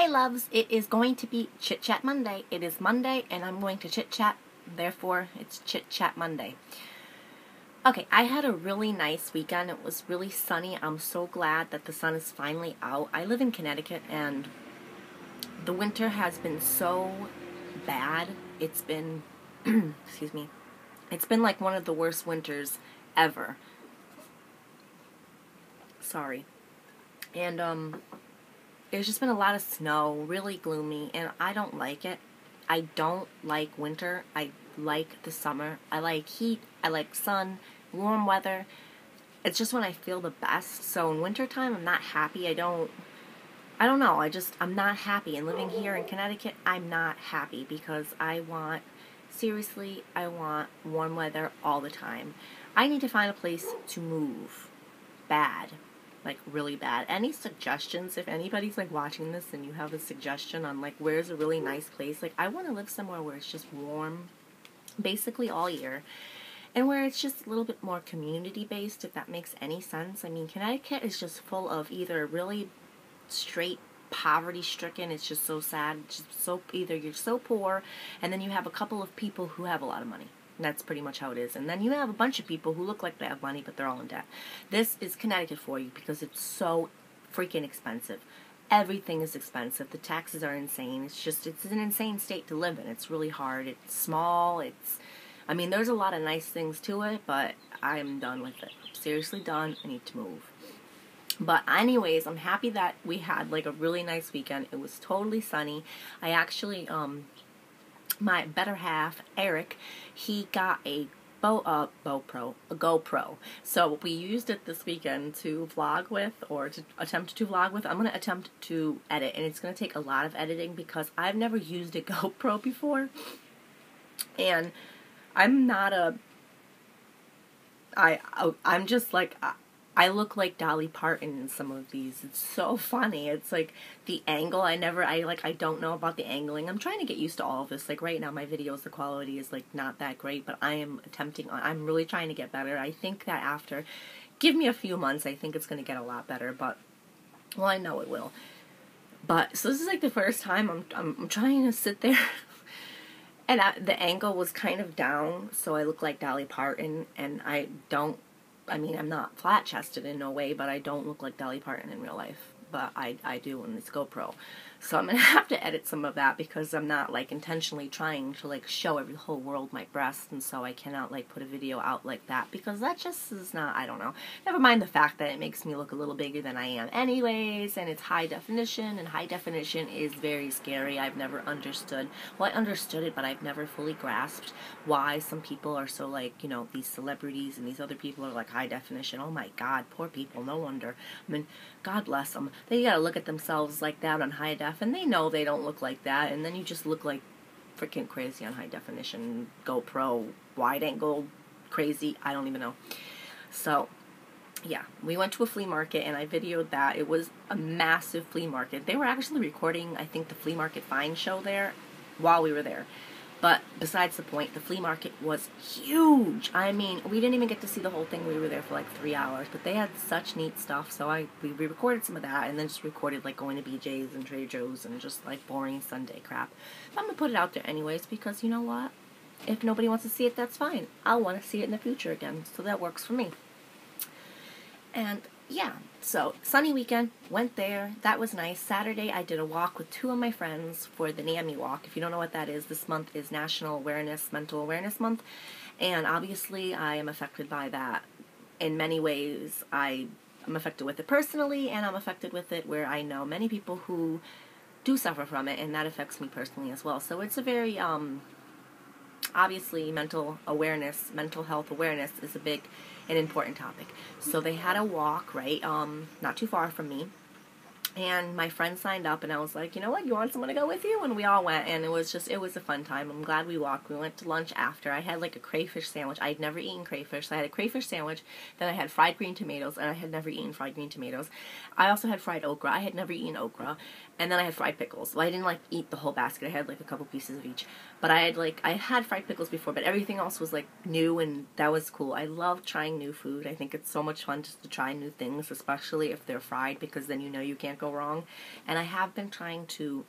Hey loves, it is going to be Chit Chat Monday. It is Monday and I'm going to chit chat, therefore it's Chit Chat Monday. Okay, I had a really nice weekend. It was really sunny. I'm so glad that the sun is finally out. I live in Connecticut and the winter has been so bad. It's been, excuse me, it's been like one of the worst winters ever. Sorry. And, um, there's just been a lot of snow, really gloomy, and I don't like it. I don't like winter. I like the summer. I like heat. I like sun, warm weather. It's just when I feel the best. So in wintertime, I'm not happy. I don't. I don't know. I just I'm not happy. And living here in Connecticut, I'm not happy because I want seriously, I want warm weather all the time. I need to find a place to move. Bad like really bad. Any suggestions if anybody's like watching this and you have a suggestion on like where's a really nice place? Like I want to live somewhere where it's just warm basically all year and where it's just a little bit more community based if that makes any sense. I mean, Connecticut is just full of either really straight poverty stricken. It's just so sad. It's just so either you're so poor and then you have a couple of people who have a lot of money that's pretty much how it is. And then you have a bunch of people who look like they have money, but they're all in debt. This is Connecticut for you because it's so freaking expensive. Everything is expensive. The taxes are insane. It's just, it's an insane state to live in. It's really hard. It's small. It's, I mean, there's a lot of nice things to it, but I'm done with it. Seriously done. I need to move. But anyways, I'm happy that we had like a really nice weekend. It was totally sunny. I actually um my better half, Eric, he got a Bo, uh, GoPro, a GoPro. So we used it this weekend to vlog with, or to attempt to vlog with. I'm going to attempt to edit, and it's going to take a lot of editing because I've never used a GoPro before. And I'm not a, I, I'm just like, look like Dolly Parton in some of these. It's so funny. It's like the angle. I never, I like, I don't know about the angling. I'm trying to get used to all of this. Like right now, my videos, the quality is like not that great, but I am attempting, I'm really trying to get better. I think that after, give me a few months, I think it's going to get a lot better, but, well, I know it will. But, so this is like the first time I'm, I'm, I'm trying to sit there and I, the angle was kind of down, so I look like Dolly Parton, and I don't I mean, I'm not flat chested in no way, but I don't look like Dolly Parton in real life. But I, I do in this GoPro. So I'm gonna have to edit some of that because I'm not like intentionally trying to like show every whole world my breasts, and so I cannot like put a video out like that because that just is not. I don't know. Never mind the fact that it makes me look a little bigger than I am, anyways, and it's high definition, and high definition is very scary. I've never understood. Well, I understood it, but I've never fully grasped why some people are so like you know these celebrities and these other people are like high definition. Oh my God, poor people. No wonder. I mean, God bless them. They gotta look at themselves like that on high and they know they don't look like that, and then you just look like freaking crazy on high definition GoPro wide angle crazy. I don't even know. So, yeah, we went to a flea market and I videoed that. It was a massive flea market. They were actually recording, I think, the flea market find show there while we were there. But besides the point, the flea market was huge. I mean, we didn't even get to see the whole thing. We were there for like three hours, but they had such neat stuff. So I we, recorded some of that, and then just recorded like going to BJ's and Trader Joe's and just like boring Sunday crap. But I'm gonna put it out there anyways because you know what? If nobody wants to see it, that's fine. I'll want to see it in the future again, so that works for me. And yeah, so sunny weekend, went there. That was nice. Saturday, I did a walk with two of my friends for the NAMI walk. If you don't know what that is, this month is National Awareness Mental Awareness Month, and obviously, I am affected by that in many ways. I am affected with it personally, and I'm affected with it where I know many people who do suffer from it, and that affects me personally as well. So it's a very um, obviously mental awareness, mental health awareness is a big and important topic. So they had a walk, right, um, not too far from me. And my friend signed up, and I was like, you know what, you want someone to go with you? And we all went, and it was just, it was a fun time. I'm glad we walked. We went to lunch after. I had like a crayfish sandwich. I had never eaten crayfish, so I had a crayfish sandwich. Then I had fried green tomatoes, and I had never eaten fried green tomatoes. I also had fried okra. I had never eaten okra. And then I had fried pickles. Well, I didn't like eat the whole basket. I had like a couple pieces of each. But I had like I had fried pickles before, but everything else was like new and that was cool. I love trying new food. I think it's so much fun just to try new things, especially if they're fried because then you know you can't go wrong. And I have been trying to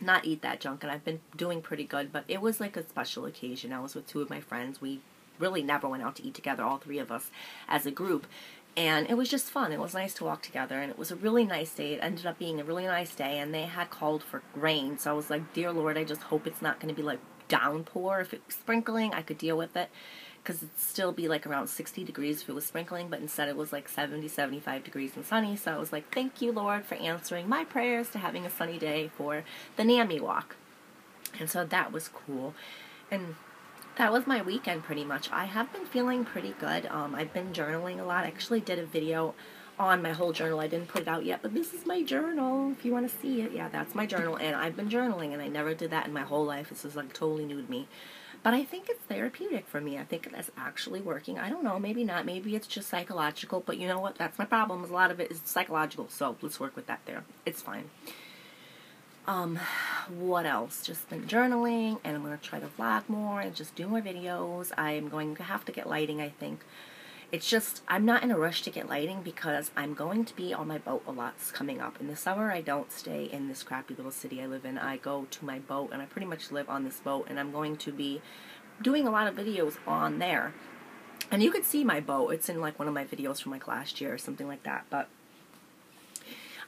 not eat that junk, and I've been doing pretty good. But it was like a special occasion. I was with two of my friends. We really never went out to eat together, all three of us as a group. And it was just fun. It was nice to walk together, and it was a really nice day. It ended up being a really nice day, and they had called for rain. So I was like, Dear Lord, I just hope it's not going to be like downpour. If it was sprinkling, I could deal with it because it'd still be like around 60 degrees if it was sprinkling, but instead it was like 70, 75 degrees and sunny. So I was like, thank you, Lord, for answering my prayers to having a sunny day for the NAMI walk. And so that was cool. And that was my weekend pretty much. I have been feeling pretty good. Um, I've been journaling a lot. I actually did a video on my whole journal. I didn't put it out yet, but this is my journal. If you want to see it, yeah, that's my journal. And I've been journaling, and I never did that in my whole life. This is like totally new to me. But I think it's therapeutic for me. I think it's actually working. I don't know, maybe not. Maybe it's just psychological. But you know what? That's my problem. A lot of it is psychological. So let's work with that there. It's fine. Um, what else? Just been journaling, and I'm going to try to vlog more and just do more videos. I'm going to have to get lighting, I think. It's just, I'm not in a rush to get lighting because I'm going to be on my boat a lot coming up. In the summer, I don't stay in this crappy little city I live in. I go to my boat, and I pretty much live on this boat, and I'm going to be doing a lot of videos on there. And you could see my boat. It's in like one of my videos from like last year or something like that. But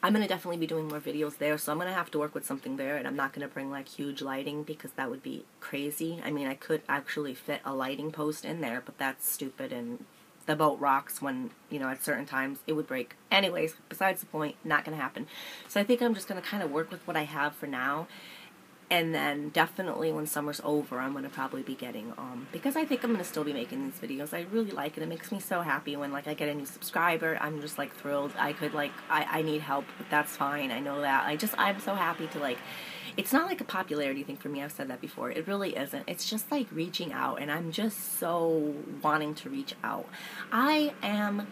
I'm going to definitely be doing more videos there, so I'm going to have to work with something there, and I'm not going to bring like huge lighting because that would be crazy. I mean, I could actually fit a lighting post in there, but that's stupid and the boat rocks when, you know, at certain times it would break. Anyways, besides the point, not going to happen. So I think I'm just going to kind of work with what I have for now. And then definitely when summer's over, I'm going to probably be getting, um, because I think I'm going to still be making these videos. I really like it. It makes me so happy when, like, I get a new subscriber. I'm just, like, thrilled. I could, like, I, I need help, but that's fine. I know that. I just, I'm so happy to, like, it's not like a popularity thing for me. I've said that before. It really isn't. It's just like reaching out, and I'm just so wanting to reach out. I am.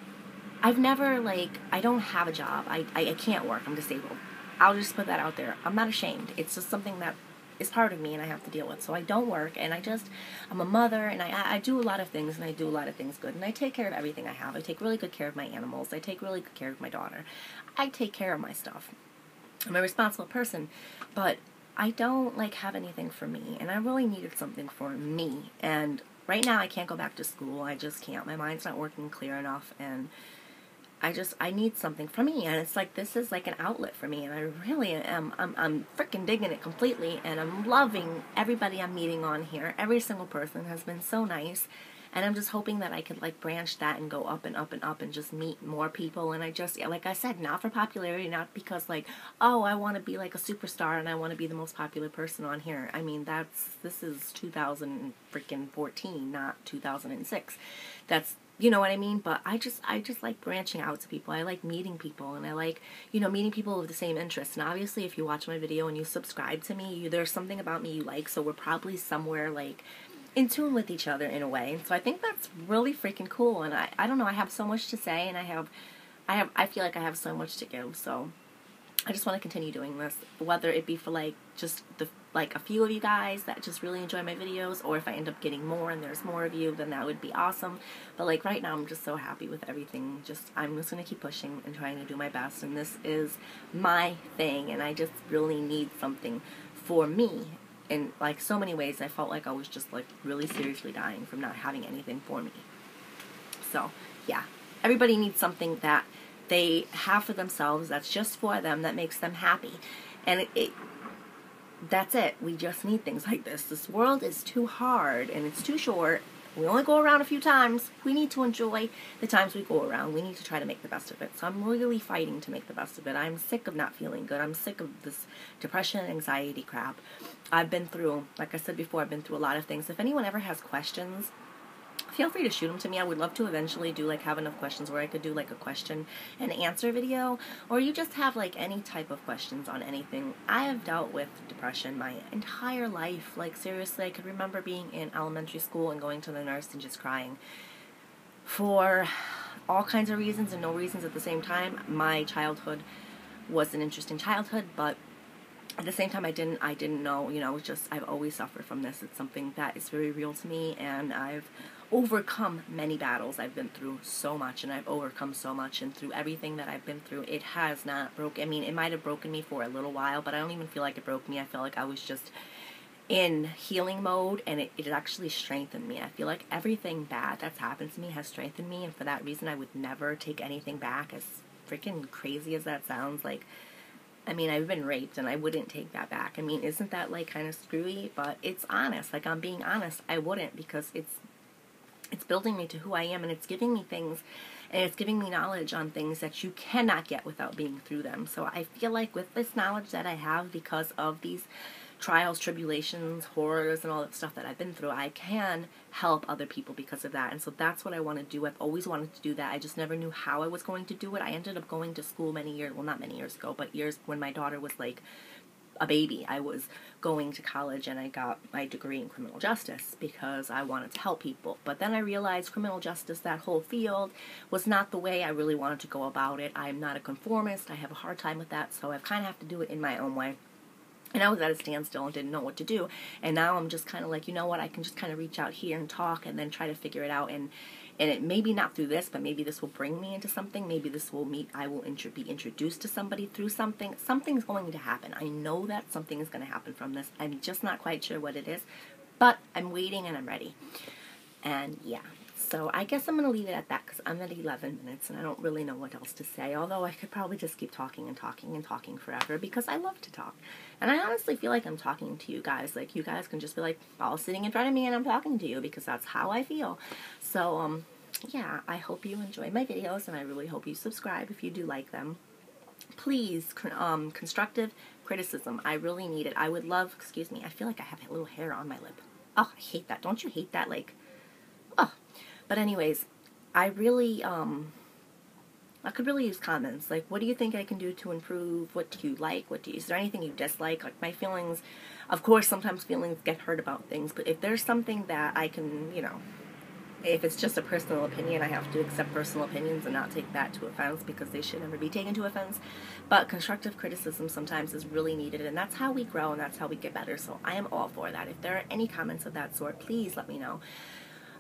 I've never like. I don't have a job. I I, I can't work. I'm disabled. I'll just put that out there. I'm not ashamed. It's just something that is part of me and I have to deal with. So I don't work and I just I'm a mother and I I do a lot of things and I do a lot of things good and I take care of everything I have. I take really good care of my animals. I take really good care of my daughter. I take care of my stuff. I'm a responsible person, but I don't like have anything for me, and I really needed something for me. And right now, I can't go back to school. I just can't. My mind's not working clear enough, and I just I need something for me. And it's like this is like an outlet for me, and I really am. I'm I'm freaking digging it completely, and I'm loving everybody I'm meeting on here. Every single person has been so nice and I'm just hoping that I could like branch that and go up and up and up and just meet more people. And I just, like I said, not for popularity, not because like, oh, I want to be like a superstar and I want to be the most popular person on here. I mean, that's this is 2000 freaking 14, not 2006. That's you know what I mean? But I just I just like branching out to people. I like meeting people and I like, you know, meeting people with the same interests. And obviously if you watch my video and you subscribe to me, you, there's something about me you like, so we're probably somewhere like in tune with each other in a way. And so I think that's really freaking cool. And I, I don't know, I have so much to say and I have, I have, I feel like I have so much to give. So I just want to continue doing this, whether it be for like just the, like a few of you guys that just really enjoy my videos, or if I end up getting more and there's more of you, then that would be awesome. But like right now, I'm just so happy with everything. Just, I'm just to keep pushing and trying to do my best. And this is my thing. And I just really need something for me in like so many ways I felt like I was just like really seriously dying from not having anything for me. So, yeah. Everybody needs something that they have for themselves that's just for them that makes them happy. And it, it that's it. We just need things like this. This world is too hard and it's too short we only go around a few times. We need to enjoy the times we go around. We need to try to make the best of it. So I'm really fighting to make the best of it. I'm sick of not feeling good. I'm sick of this depression and anxiety crap. I've been through, like I said before, I've been through a lot of things. If anyone ever has questions, feel free to shoot them to me. I would love to eventually do like have enough questions where I could do like a question and answer video, or you just have like any type of questions on anything. I have dealt with depression my entire life. Like seriously, I could remember being in elementary school and going to the nurse and just crying for all kinds of reasons and no reasons at the same time. My childhood was an interesting childhood, but at the same time I didn't I didn't know, you know, it's just I've always suffered from this. It's something that is very real to me and I've overcome many battles. I've been through so much and I've overcome so much and through everything that I've been through, it has not broken I mean, it might have broken me for a little while, but I don't even feel like it broke me. I feel like I was just in healing mode and it, it actually strengthened me. I feel like everything bad that's happened to me has strengthened me and for that reason I would never take anything back as freaking crazy as that sounds like I mean, I've been raped and I wouldn't take that back. I mean, isn't that like kind of screwy? But it's honest. Like I'm being honest. I wouldn't because it's it's building me to who I am and it's giving me things and it's giving me knowledge on things that you cannot get without being through them. So I feel like with this knowledge that I have because of these trials, tribulations, horrors, and all that stuff that I've been through, I can help other people because of that. And so that's what I want to do. I've always wanted to do that. I just never knew how I was going to do it. I ended up going to school many years, well, not many years ago, but years when my daughter was like a baby. I was going to college and I got my degree in criminal justice because I wanted to help people. But then I realized criminal justice, that whole field, was not the way I really wanted to go about it. I'm not a conformist. I have a hard time with that, so I kind of have to do it in my own way. And I was at a standstill and didn't know what to do. And now I'm just kind of like, you know what, I can just kind of reach out here and talk and then try to figure it out. And and it maybe not through this, but maybe this will bring me into something. Maybe this will meet, I will be introduced to somebody through something. Something's going to happen. I know that something is going to happen from this. I'm just not quite sure what it is, but I'm waiting and I'm ready. And yeah, so I guess I'm going to leave it at that because I'm at 11 minutes and I don't really know what else to say. Although I could probably just keep talking and talking and talking forever because I love to talk. And I honestly feel like I'm talking to you guys. Like you guys can just be like all sitting in front of me and I'm talking to you because that's how I feel. So um yeah, I hope you enjoy my videos and I really hope you subscribe if you do like them. Please, um, constructive criticism. I really need it. I would love, excuse me, I feel like I have a little hair on my lip. Oh, I hate that. Don't you hate that? Like, but anyways, I really, um, I could really use comments. Like, what do you think I can do to improve? What do you like? What do you, is there anything you dislike? Like, my feelings, of course, sometimes feelings get hurt about things, but if there's something that I can, you know, if it's just a personal opinion, I have to accept personal opinions and not take that to offense because they should never be taken to offense. But constructive criticism sometimes is really needed, and that's how we grow and that's how we get better. So I am all for that. If there are any comments of that sort, please let me know.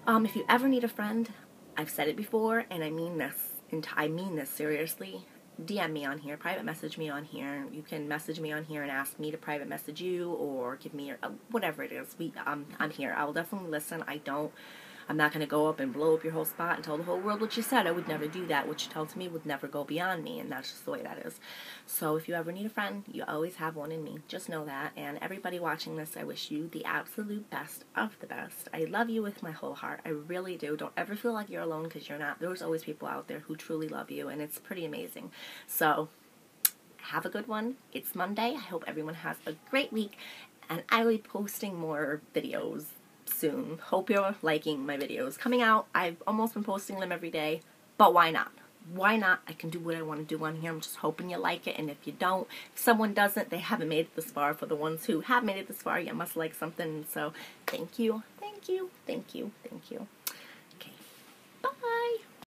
Um, if you ever need a friend, I've said it before, and I mean this, and I mean this seriously. DM me on here, private message me on here. You can message me on here and ask me to private message you, or give me your uh, whatever it is. We, um, I'm here. I will definitely listen. I don't I'm not going to go up and blow up your whole spot and tell the whole world what you said. I would never do that. What you told to me would never go beyond me, and that's just the way that is. So if you ever need a friend, you always have one in me. Just know that. And everybody watching this, I wish you the absolute best of the best. I love you with my whole heart. I really do. Don't ever feel like you're alone because you're not. There's always people out there who truly love you, and it's pretty amazing. So have a good one. It's Monday. I hope everyone has a great week, and I will be posting more videos soon. Hope you're liking my videos. Coming out, I've almost been posting them every day, but why not? Why not? I can do what I want to do on here. I'm just hoping you like it, and if you don't, if someone doesn't, they haven't made it this far. For the ones who have made it this far, you must like something. So, thank you, thank you, thank you, thank you.